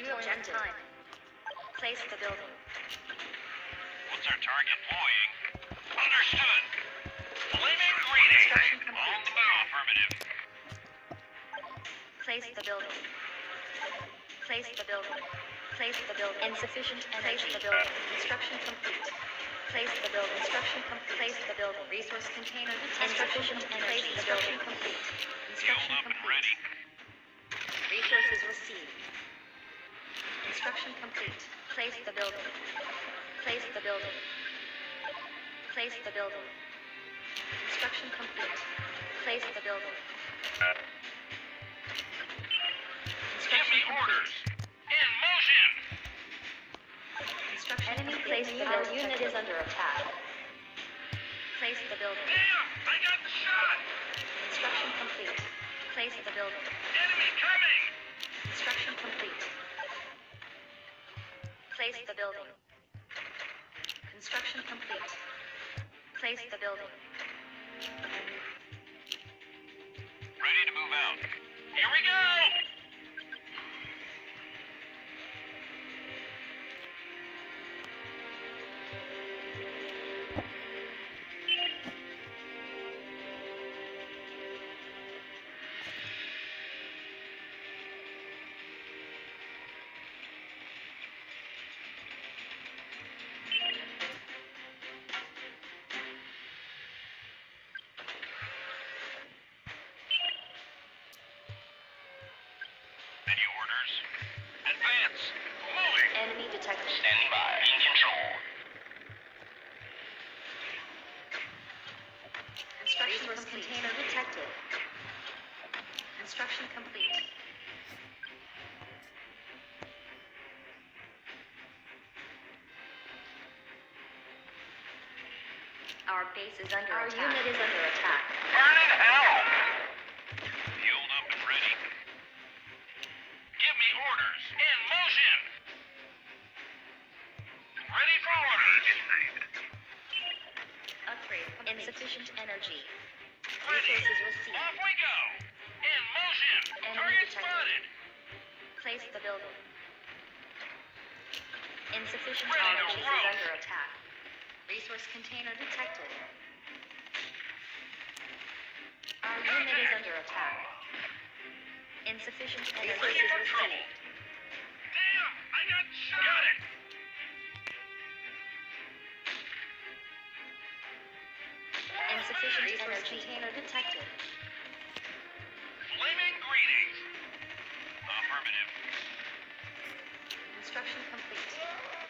New objective. Time. Place the building. What's our target? Deploying. Understood. Flaming greetings. On the move. Affirmative. Place the building. Place the building. Place the building. Insufficient energy. Place the building. Construction complete. Place the building. Construction complete. Place the building. Resource container detected. Insufficient energy. Place the building complete. Construction complete. ready. Resources received. Construction complete. Place the building. Place the building. Place the building. Construction complete. Place the building. Give me orders. In motion. Construction Enemy place the building. unit is under attack. Place the building. Damn! I got the shot. Construction complete. Place the building. Enemy coming. Construction complete. Place the building. Construction complete. Place the building. Ready to move out. Here we go. Advance. Moving. Enemy detected. Standing by. In control. Construction Resource container detected. Construction complete. Our base is under Our attack. Our unit is under attack. Insufficient energy. Ready. Resources received. Off we go. In motion. Enemy Target detected. spotted. Place the building. Insufficient Ready energy is under attack. Resource container detected. Our unit is under attack. Insufficient energy is received. Damn! I got shot. Got it. Insufficient resource container detected. Flaming greetings. Affirmative. Construction complete.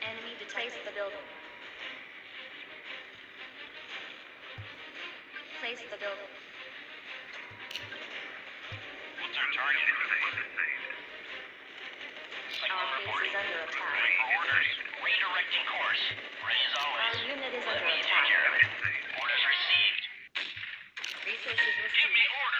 Enemy detected. Place the building. Place the building. What's our target? Our base is under attack. Orders. Redirecting course. Ready as Our always. unit is Let under me take attack. care of it. Orders received. Resources Give me received. orders.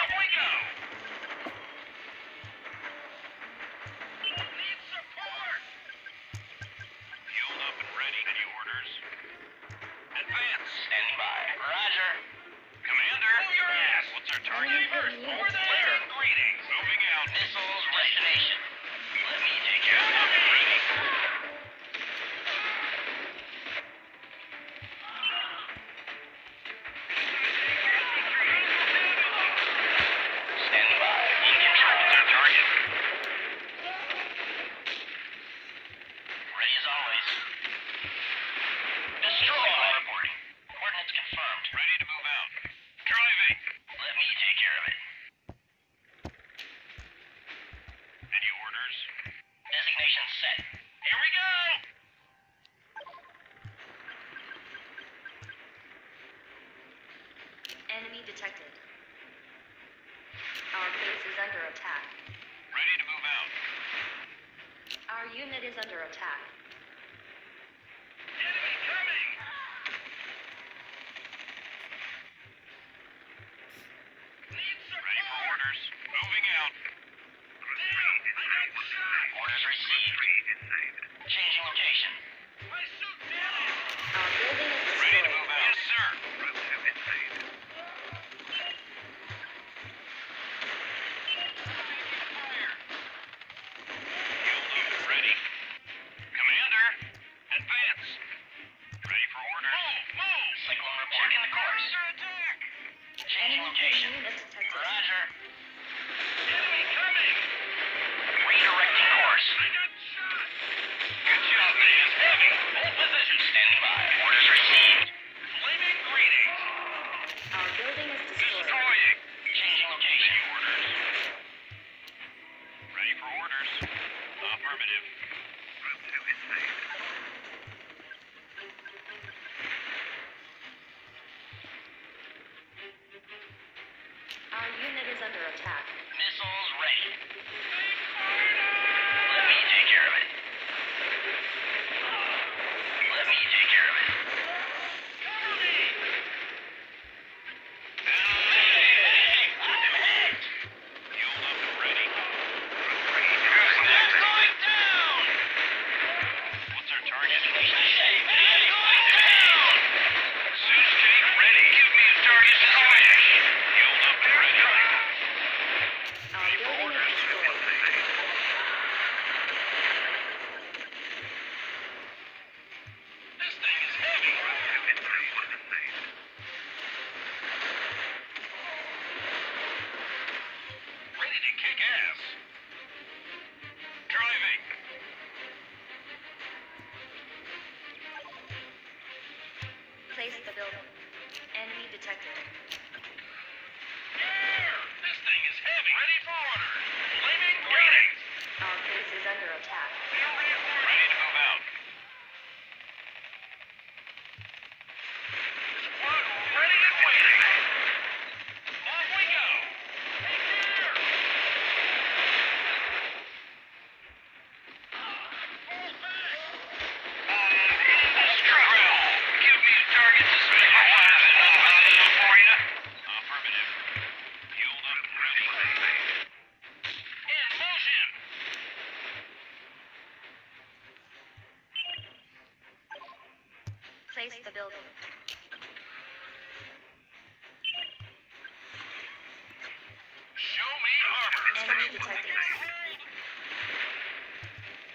detected. Our base is under attack. Ready to move out. Our unit is under attack. with.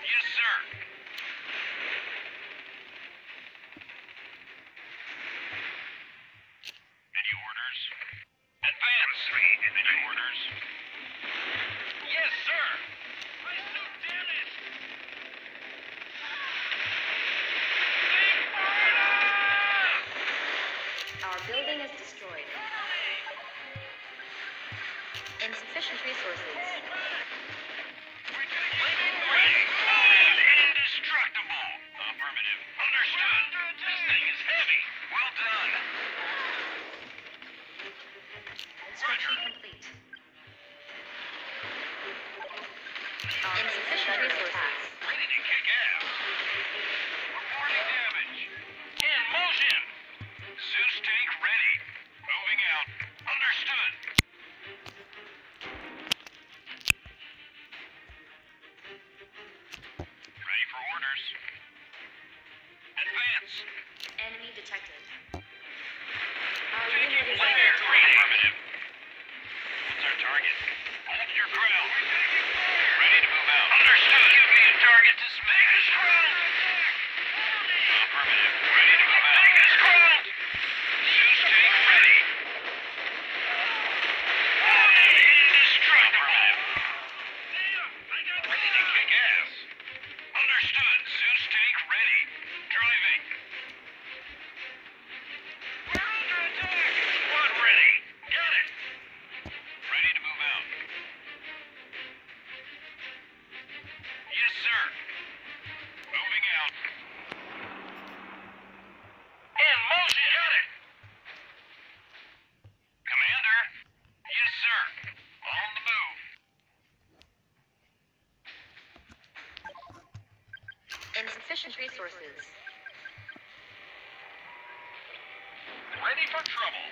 Yes, sir. Any orders? Advance. Any orders? Yes, sir. Our building is destroyed. Insufficient resources. Insufficient resources. Ready for trouble.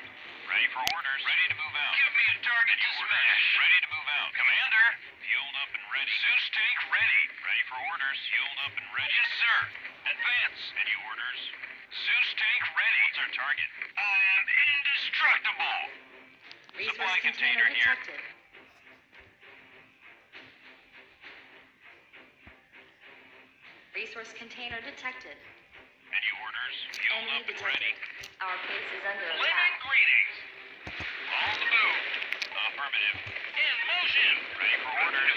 Ready for orders. Ready to move out. Give me a target to smash. Ready to move out. Commander. Fueled up and ready. Zeus tank ready. Ready for orders. Fueled up and ready. Yes, sir. Advance. Any orders? Zeus tank ready. What's our target? I am indestructible. Resource Supply container container here. Resource container detected. Any orders? Enemy up and ready. Our base is under Living attack. greetings. On the move. Affirmative. In motion. Ready for orders.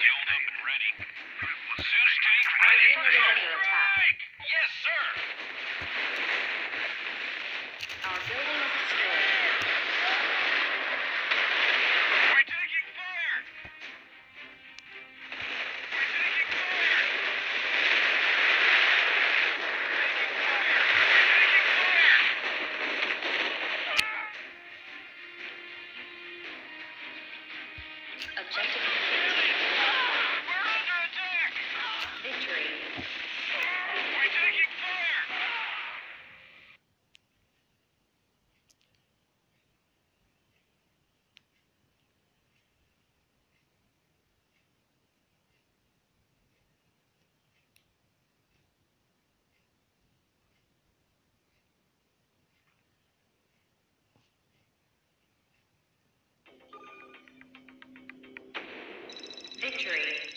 Victory.